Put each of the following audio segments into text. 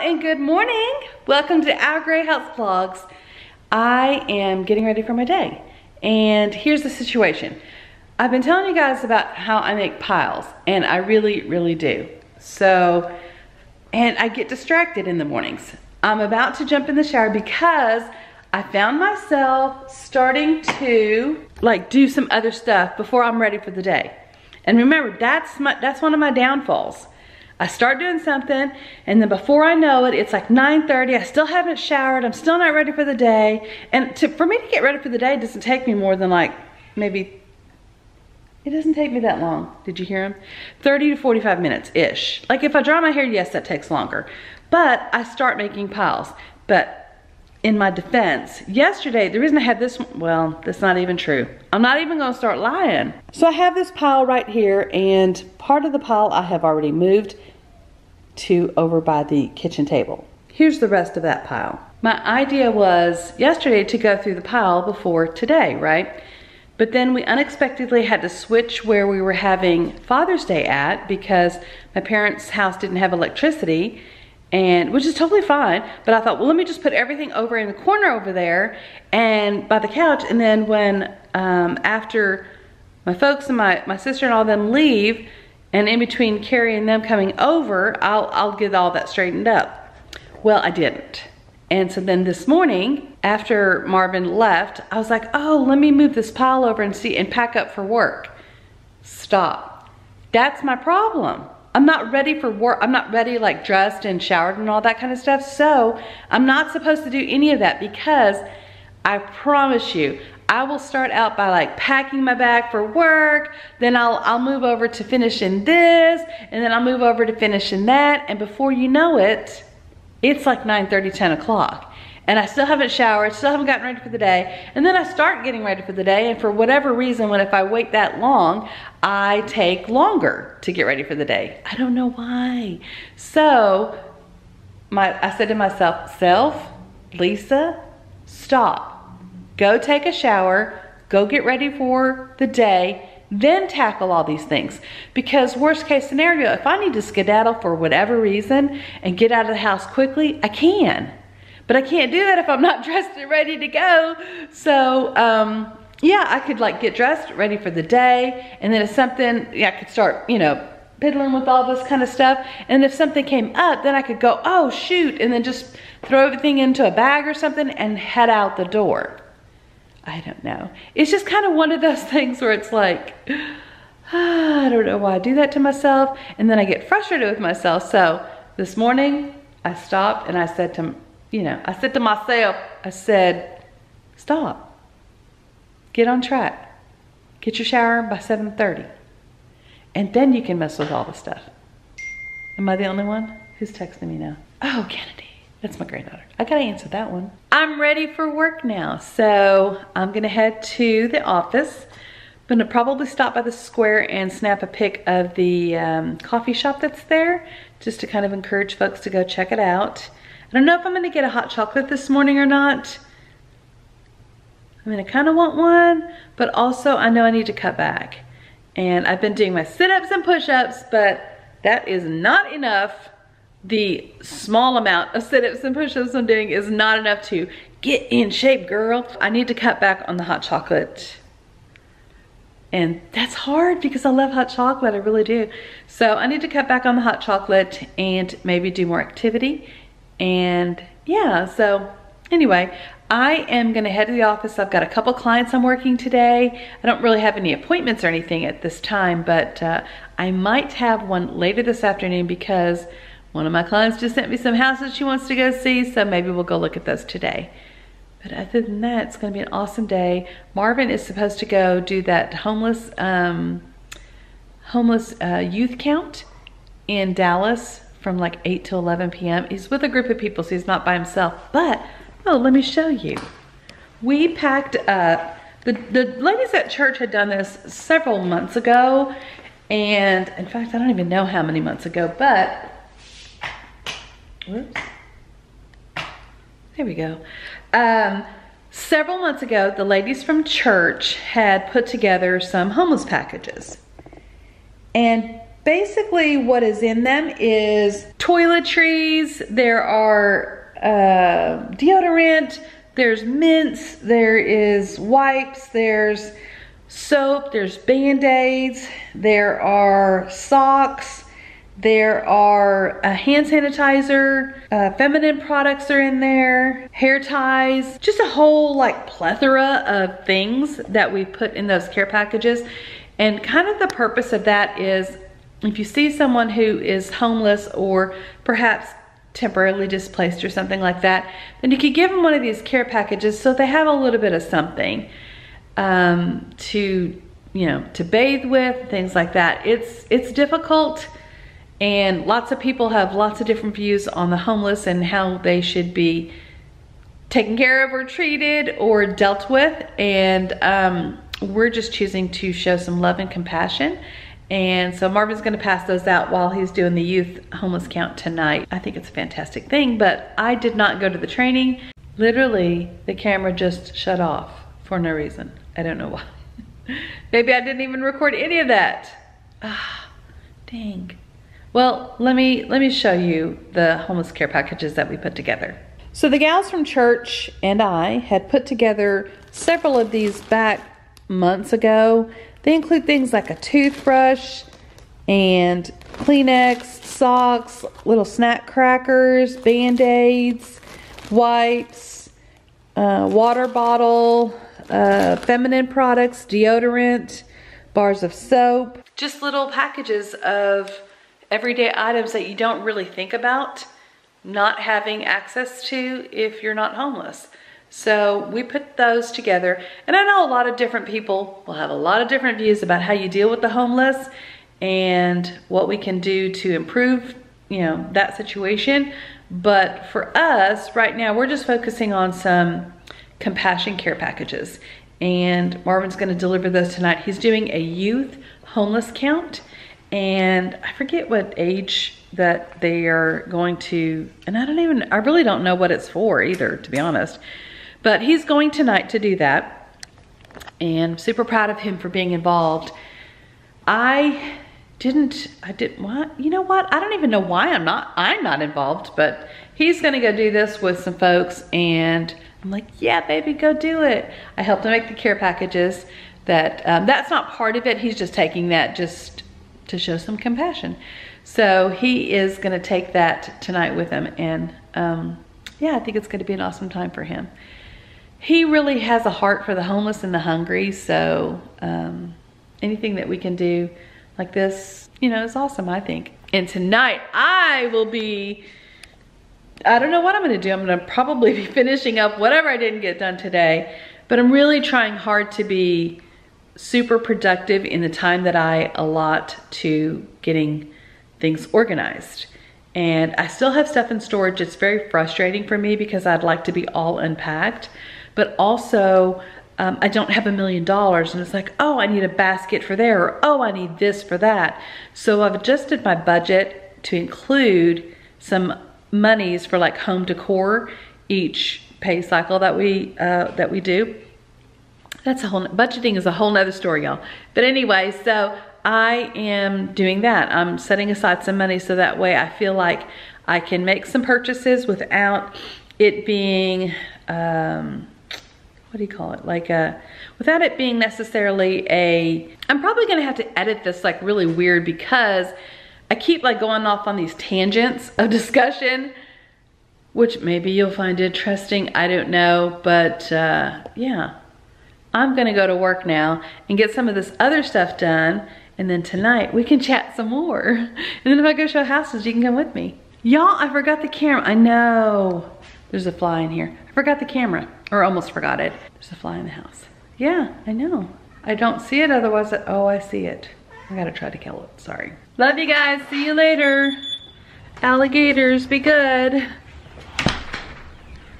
and good morning. Welcome to Our Gray House Vlogs. I am getting ready for my day. And here's the situation. I've been telling you guys about how I make piles, and I really, really do. So, and I get distracted in the mornings. I'm about to jump in the shower because I found myself starting to like do some other stuff before I'm ready for the day. And remember, that's my that's one of my downfalls. I start doing something, and then before I know it, it's like 9.30, I still haven't showered, I'm still not ready for the day. And to, for me to get ready for the day doesn't take me more than like maybe, it doesn't take me that long. Did you hear him? 30 to 45 minutes-ish. Like if I dry my hair, yes, that takes longer. But I start making piles. But in my defense, yesterday, the reason I had this, well, that's not even true. I'm not even gonna start lying. So I have this pile right here and part of the pile I have already moved to over by the kitchen table. Here's the rest of that pile. My idea was yesterday to go through the pile before today, right? But then we unexpectedly had to switch where we were having Father's Day at because my parents' house didn't have electricity and which is totally fine. But I thought, well, let me just put everything over in the corner over there and by the couch. And then when, um, after my folks and my, my sister and all them leave, and in between Carrie and them coming over, I'll, I'll get all that straightened up. Well, I didn't. And so then this morning, after Marvin left, I was like, oh, let me move this pile over and see and pack up for work. Stop. That's my problem. I'm not ready for work. I'm not ready like dressed and showered and all that kind of stuff. So I'm not supposed to do any of that because I promise you, I will start out by like packing my bag for work, then I'll, I'll move over to finishing this, and then I'll move over to finishing that, and before you know it, it's like 9 30, 10 o'clock and I still haven't showered, still haven't gotten ready for the day. And then I start getting ready for the day, and for whatever reason, when if I wait that long, I take longer to get ready for the day. I don't know why. So my I said to myself, self, Lisa, stop. Go take a shower, go get ready for the day, then tackle all these things. Because worst case scenario, if I need to skedaddle for whatever reason and get out of the house quickly, I can. But I can't do that if I'm not dressed and ready to go. So, um, yeah, I could like get dressed, ready for the day. And then if something, yeah, I could start, you know, piddling with all this kind of stuff. And if something came up, then I could go, oh, shoot. And then just throw everything into a bag or something and head out the door. I don't know. It's just kind of one of those things where it's like, I don't know why I do that to myself. And then I get frustrated with myself. So this morning I stopped and I said to you know, I said to myself, I said, stop. Get on track. Get your shower by 7.30. And then you can mess with all the stuff. Am I the only one? Who's texting me now? Oh, Kennedy. That's my granddaughter. I gotta answer that one. I'm ready for work now. So I'm gonna head to the office. I'm gonna probably stop by the square and snap a pic of the um, coffee shop that's there just to kind of encourage folks to go check it out. I don't know if I'm gonna get a hot chocolate this morning or not. I mean, I kind of want one, but also I know I need to cut back. And I've been doing my sit-ups and push-ups, but that is not enough. The small amount of sit-ups and push-ups I'm doing is not enough to get in shape, girl. I need to cut back on the hot chocolate. And that's hard because I love hot chocolate, I really do. So I need to cut back on the hot chocolate and maybe do more activity and yeah, so anyway, I am gonna head to the office. I've got a couple clients I'm working today. I don't really have any appointments or anything at this time, but uh, I might have one later this afternoon because one of my clients just sent me some houses she wants to go see, so maybe we'll go look at those today. But other than that, it's gonna be an awesome day. Marvin is supposed to go do that homeless, um, homeless uh, youth count in Dallas from like 8 to 11 p.m. He's with a group of people, so he's not by himself. But, oh, let me show you. We packed up, the, the ladies at church had done this several months ago. And in fact, I don't even know how many months ago, but, whoops. There we go. Um, several months ago, the ladies from church had put together some homeless packages. And basically what is in them is toiletries, there are uh, deodorant, there's mints, there is wipes, there's soap, there's band-aids, there are socks, there are a hand sanitizer, uh, feminine products are in there, hair ties, just a whole like plethora of things that we put in those care packages. And kind of the purpose of that is if you see someone who is homeless or perhaps temporarily displaced or something like that, then you could give them one of these care packages so they have a little bit of something um, to, you know, to bathe with, things like that. It's, it's difficult and lots of people have lots of different views on the homeless and how they should be taken care of or treated or dealt with. And um, we're just choosing to show some love and compassion. And so Marvin's gonna pass those out while he's doing the youth homeless count tonight. I think it's a fantastic thing, but I did not go to the training. Literally, the camera just shut off for no reason. I don't know why. Maybe I didn't even record any of that. Ah, dang. Well, let me, let me show you the homeless care packages that we put together. So the gals from church and I had put together several of these back months ago. They include things like a toothbrush and Kleenex, socks, little snack crackers, Band-Aids, wipes, uh, water bottle, uh, feminine products, deodorant, bars of soap. Just little packages of everyday items that you don't really think about not having access to if you're not homeless. So we put those together. And I know a lot of different people will have a lot of different views about how you deal with the homeless and what we can do to improve, you know, that situation. But for us right now, we're just focusing on some compassion care packages. And Marvin's gonna deliver those tonight. He's doing a youth homeless count and I forget what age that they are going to, and I don't even, I really don't know what it's for either, to be honest. But he's going tonight to do that. And I'm super proud of him for being involved. I didn't, I didn't, what? You know what? I don't even know why I'm not, I'm not involved, but he's gonna go do this with some folks and I'm like, yeah, baby, go do it. I helped him make the care packages that, um, that's not part of it. He's just taking that just to show some compassion. So he is going to take that tonight with him. And um, yeah, I think it's going to be an awesome time for him. He really has a heart for the homeless and the hungry. So um, anything that we can do like this, you know, is awesome, I think. And tonight I will be, I don't know what I'm going to do. I'm going to probably be finishing up whatever I didn't get done today. But I'm really trying hard to be super productive in the time that I allot to getting things organized. And I still have stuff in storage. It's very frustrating for me because I'd like to be all unpacked, but also um, I don't have a million dollars and it's like, oh, I need a basket for there, or oh, I need this for that. So I've adjusted my budget to include some monies for like home decor each pay cycle that we uh, that we do that's a whole, budgeting is a whole nother story, y'all. But anyway, so I am doing that. I'm setting aside some money so that way I feel like I can make some purchases without it being, um, what do you call it? Like a, without it being necessarily a, I'm probably gonna have to edit this like really weird because I keep like going off on these tangents of discussion, which maybe you'll find interesting, I don't know, but uh, yeah. I'm gonna go to work now and get some of this other stuff done and then tonight we can chat some more. And then if I go show houses, you can come with me. Y'all, I forgot the camera. I know. There's a fly in here. I forgot the camera, or almost forgot it. There's a fly in the house. Yeah, I know. I don't see it, otherwise, oh, I see it. I gotta try to kill it, sorry. Love you guys, see you later. Alligators, be good.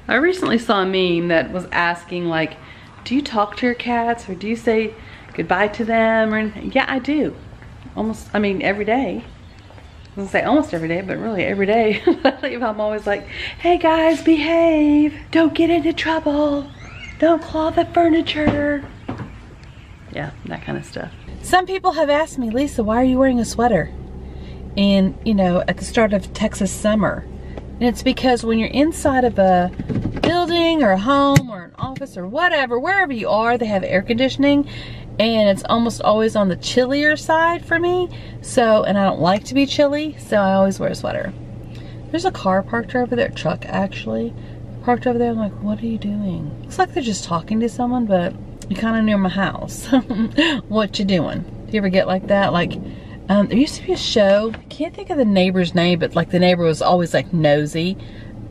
I recently saw a meme that was asking like, do you talk to your cats or do you say goodbye to them? Or? Yeah, I do. Almost, I mean, every day. I was gonna say almost every day, but really every day. I'm always like, hey guys, behave. Don't get into trouble. Don't claw the furniture. Yeah, that kind of stuff. Some people have asked me, Lisa, why are you wearing a sweater? And, you know, at the start of Texas summer. And it's because when you're inside of a building or a home or an office or whatever, wherever you are, they have air conditioning and it's almost always on the chillier side for me. So, and I don't like to be chilly, so I always wear a sweater. There's a car parked over there, truck actually, parked over there. I'm like, what are you doing? Looks like they're just talking to someone, but you're kind of near my house. what you doing? Do you ever get like that? Like, um, there used to be a show, I can't think of the neighbor's name, but like the neighbor was always like nosy.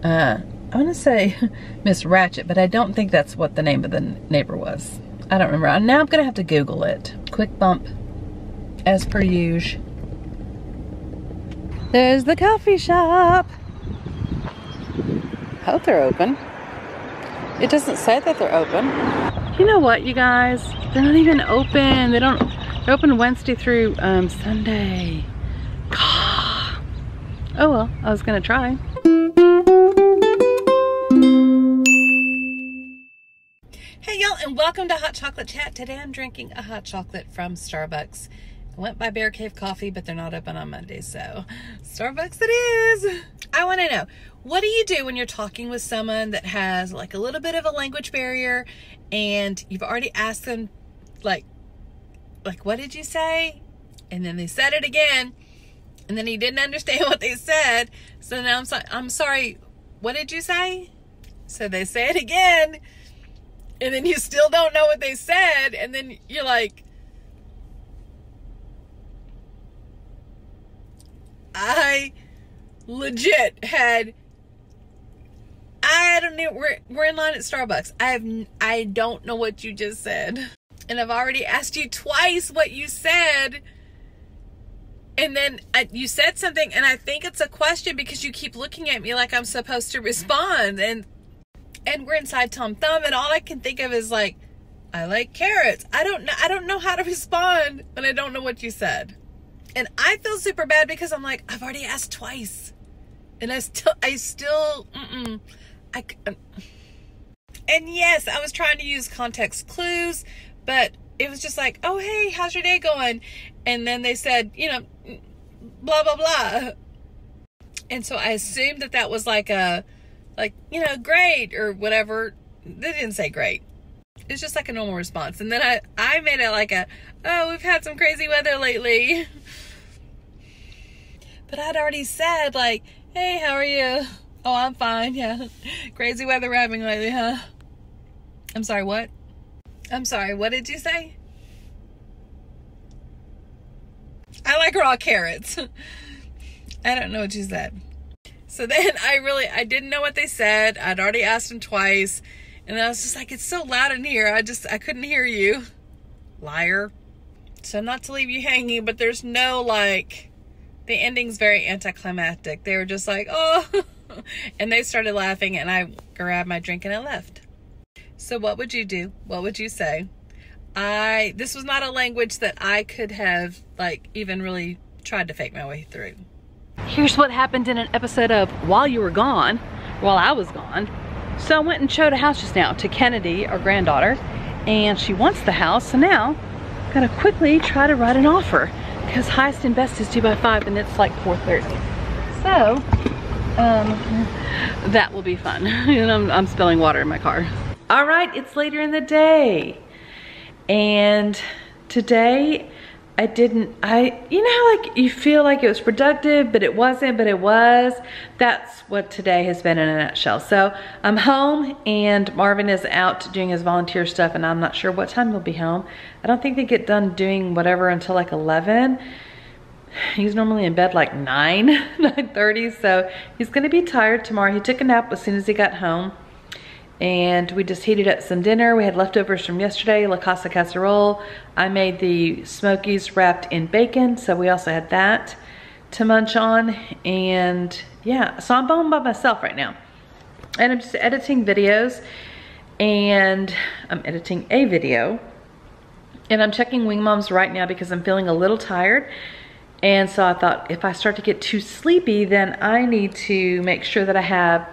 Uh, I want to say Miss Ratchet, but I don't think that's what the name of the neighbor was. I don't remember. Now I'm going to have to Google it. Quick bump, as per usual. There's the coffee shop. Hope they're open. It doesn't say that they're open. You know what, you guys? They're not even open. They don't, they're open Wednesday through um, Sunday. Oh well, I was gonna try. Welcome to Hot Chocolate Chat. Today I'm drinking a hot chocolate from Starbucks. I went by Bear Cave Coffee, but they're not open on Monday, so Starbucks it is. I want to know, what do you do when you're talking with someone that has like a little bit of a language barrier and you've already asked them like, like, what did you say? And then they said it again and then he didn't understand what they said. So now I'm, so, I'm sorry, what did you say? So they say it again and then you still don't know what they said and then you're like I legit had I don't know we're we're in line at Starbucks. I have I don't know what you just said. And I've already asked you twice what you said. And then I, you said something and I think it's a question because you keep looking at me like I'm supposed to respond and and we're inside Tom Thumb, and all I can think of is like, I like carrots. I don't know. I don't know how to respond when I don't know what you said, and I feel super bad because I'm like, I've already asked twice, and I still, I still, mm-mm, I. Um, and yes, I was trying to use context clues, but it was just like, oh hey, how's your day going? And then they said, you know, blah blah blah, and so I assumed that that was like a like, you know, great or whatever. They didn't say great. It's just like a normal response. And then I, I made it like a, oh, we've had some crazy weather lately. But I'd already said like, hey, how are you? Oh, I'm fine. Yeah. Crazy weather we're having lately, huh? I'm sorry, what? I'm sorry, what did you say? I like raw carrots. I don't know what you said. So then I really, I didn't know what they said. I'd already asked them twice. And I was just like, it's so loud in here. I just, I couldn't hear you. Liar. So not to leave you hanging, but there's no like, the ending's very anticlimactic. They were just like, oh, and they started laughing and I grabbed my drink and I left. So what would you do? What would you say? I, this was not a language that I could have like even really tried to fake my way through. Here's what happened in an episode of While You Were Gone, while I was gone. So I went and showed a house just now to Kennedy, our granddaughter, and she wants the house. So now, I'm gonna quickly try to write an offer because highest and best is due by five and it's like 4.30. So, um, that will be fun. and I'm, I'm spilling water in my car. All right, it's later in the day. And today I didn't, I, you know like you feel like it was productive, but it wasn't, but it was. That's what today has been in a nutshell. So I'm home and Marvin is out doing his volunteer stuff and I'm not sure what time he'll be home. I don't think they get done doing whatever until like 11. He's normally in bed like 9, 9.30, so he's gonna be tired tomorrow. He took a nap as soon as he got home and we just heated up some dinner. We had leftovers from yesterday, La Casa Casserole. I made the Smokies wrapped in bacon, so we also had that to munch on. And yeah, so I'm home by myself right now. And I'm just editing videos and I'm editing a video. And I'm checking Wing Moms right now because I'm feeling a little tired. And so I thought if I start to get too sleepy, then I need to make sure that I have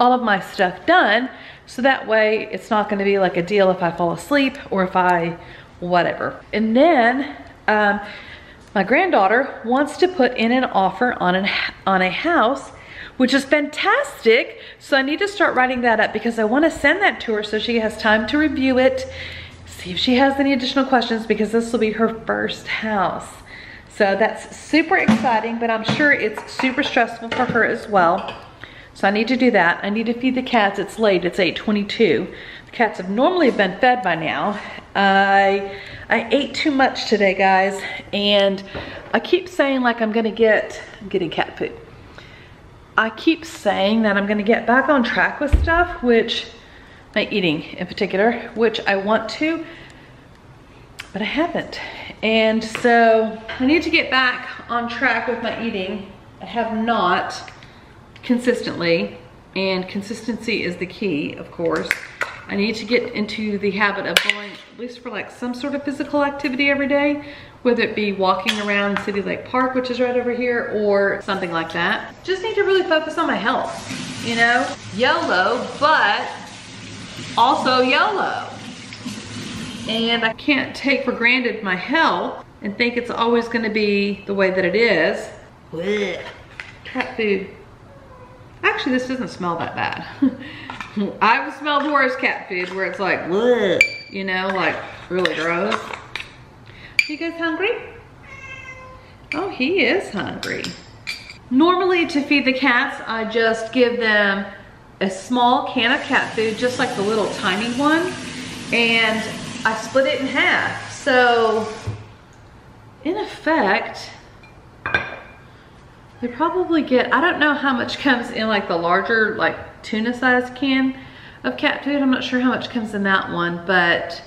all of my stuff done so that way it's not gonna be like a deal if I fall asleep or if I, whatever. And then um, my granddaughter wants to put in an offer on, an, on a house which is fantastic. So I need to start writing that up because I want to send that to her so she has time to review it, see if she has any additional questions because this will be her first house. So that's super exciting, but I'm sure it's super stressful for her as well. So I need to do that. I need to feed the cats. It's late, it's 8.22. The cats have normally been fed by now. I, I ate too much today, guys, and I keep saying like I'm gonna get, I'm getting cat food. I keep saying that I'm gonna get back on track with stuff, which, my eating in particular, which I want to, but I haven't. And so I need to get back on track with my eating. I have not consistently, and consistency is the key, of course. I need to get into the habit of going at least for like some sort of physical activity every day, whether it be walking around City Lake Park, which is right over here, or something like that. Just need to really focus on my health, you know? YOLO, but also YOLO and I can't take for granted my health and think it's always gonna be the way that it is. Blech. Cat food. Actually, this doesn't smell that bad. I've smelled worse cat food where it's like, Blech, you know, like really gross. You guys hungry? Oh, he is hungry. Normally to feed the cats, I just give them a small can of cat food, just like the little tiny one. And I split it in half. So in effect, they probably get, I don't know how much comes in like the larger like tuna size can of cat food. I'm not sure how much comes in that one, but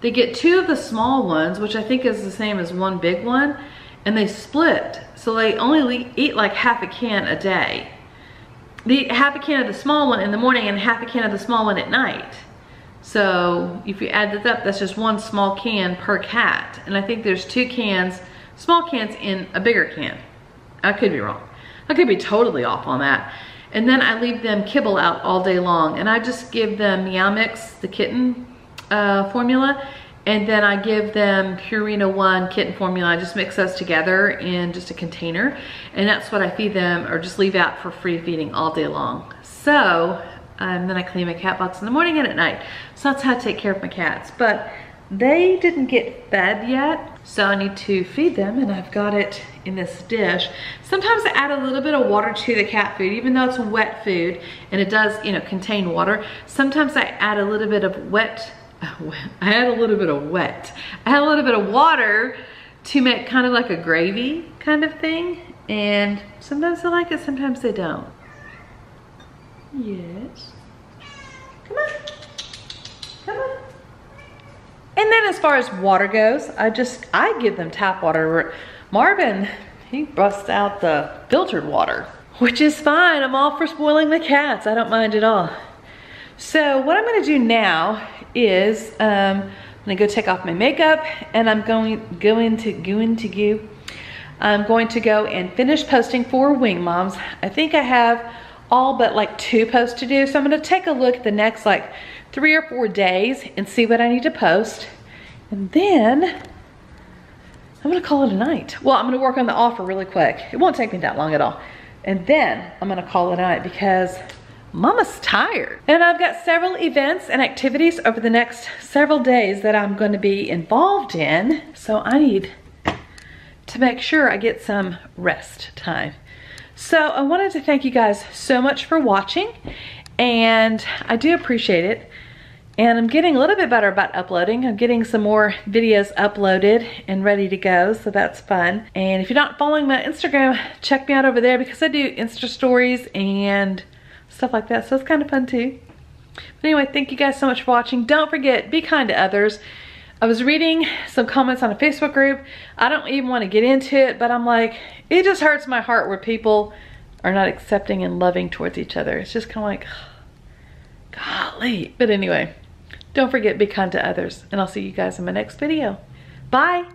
they get two of the small ones, which I think is the same as one big one, and they split. So they only eat like half a can a day. They eat half a can of the small one in the morning and half a can of the small one at night. So if you add this up, that's just one small can per cat. And I think there's two cans, small cans in a bigger can. I could be wrong. I could be totally off on that. And then I leave them kibble out all day long. And I just give them Meow Mix, the kitten uh, formula. And then I give them Purina One kitten formula. I just mix those together in just a container. And that's what I feed them or just leave out for free feeding all day long. So and um, then I clean my cat box in the morning and at night. So that's how I take care of my cats. But they didn't get fed yet, so I need to feed them and I've got it in this dish. Sometimes I add a little bit of water to the cat food, even though it's wet food and it does, you know, contain water. Sometimes I add a little bit of wet, I add a little bit of wet. I add a little bit of water to make kind of like a gravy kind of thing. And sometimes they like it, sometimes they don't. Yes. Come on. Come on. And then as far as water goes, I just, I give them tap water. Marvin, he busts out the filtered water, which is fine. I'm all for spoiling the cats. I don't mind at all. So what I'm gonna do now is, um, I'm gonna go take off my makeup and I'm going, going to, going to go, I'm going to go and finish posting for Wing Moms. I think I have all but like two posts to do. So I'm gonna take a look at the next like three or four days and see what I need to post. And then I'm gonna call it a night. Well, I'm gonna work on the offer really quick. It won't take me that long at all. And then I'm gonna call it a night because mama's tired. And I've got several events and activities over the next several days that I'm gonna be involved in. So I need to make sure I get some rest time. So I wanted to thank you guys so much for watching and I do appreciate it. And I'm getting a little bit better about uploading. I'm getting some more videos uploaded and ready to go, so that's fun. And if you're not following my Instagram, check me out over there because I do Insta stories and stuff like that, so it's kind of fun too. But anyway, thank you guys so much for watching. Don't forget, be kind to others. I was reading some comments on a Facebook group. I don't even want to get into it, but I'm like, it just hurts my heart where people are not accepting and loving towards each other. It's just kind of like, golly. But anyway, don't forget, be kind to others. And I'll see you guys in my next video. Bye.